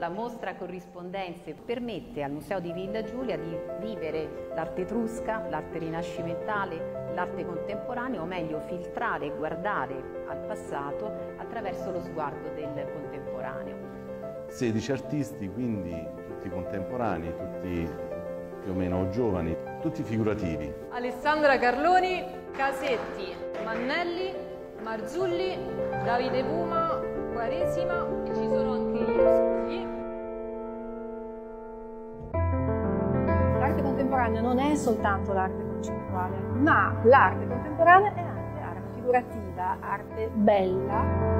Sandra Corrispondenze permette al Museo di Villa Giulia di vivere l'arte etrusca, l'arte rinascimentale, l'arte contemporanea, o meglio filtrare e guardare al passato attraverso lo sguardo del contemporaneo. 16 artisti, quindi tutti contemporanei, tutti più o meno giovani, tutti figurativi. Alessandra Carloni, Casetti, Mannelli, Marzulli, Davide Puma, Quaresima e ci sono contemporanea non è soltanto l'arte concettuale, ma l'arte contemporanea è anche arte figurativa, arte bella.